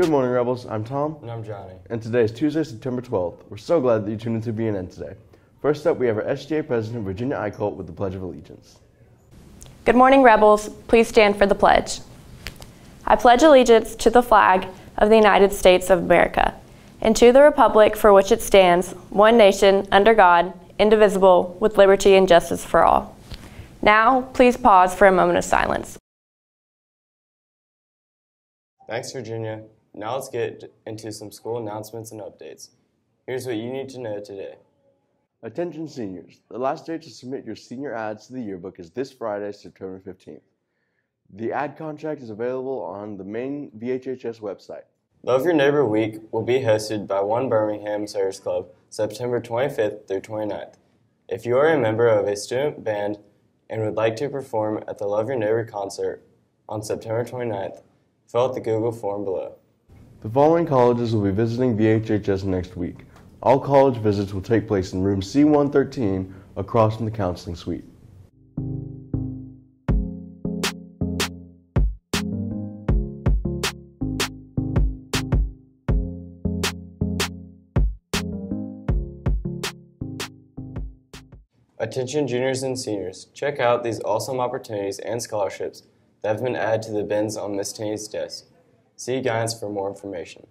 Good morning, Rebels. I'm Tom. And I'm Johnny. And today is Tuesday, September 12th. We're so glad that you tuned into VNN today. First up, we have our SGA President, Virginia Eichholt, with the Pledge of Allegiance. Good morning, Rebels. Please stand for the pledge. I pledge allegiance to the flag of the United States of America and to the republic for which it stands, one nation, under God, indivisible, with liberty and justice for all. Now, please pause for a moment of silence. Thanks, Virginia. Now let's get into some school announcements and updates. Here's what you need to know today. Attention seniors. The last day to submit your senior ads to the yearbook is this Friday, September 15th. The ad contract is available on the main VHHS website. Love Your Neighbor Week will be hosted by One Birmingham Service Club September 25th through 29th. If you are a member of a student band and would like to perform at the Love Your Neighbor concert on September 29th, fill out the Google form below. The following colleges will be visiting VHHS next week. All college visits will take place in room C113 across from the counseling suite. Attention juniors and seniors, check out these awesome opportunities and scholarships that have been added to the bins on Miss Taney's desk. See guidance for more information.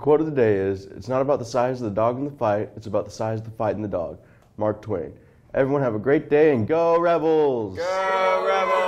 Quote of the day is It's not about the size of the dog in the fight, it's about the size of the fight in the dog. Mark Twain. Everyone have a great day and go, Rebels! Go Rebels!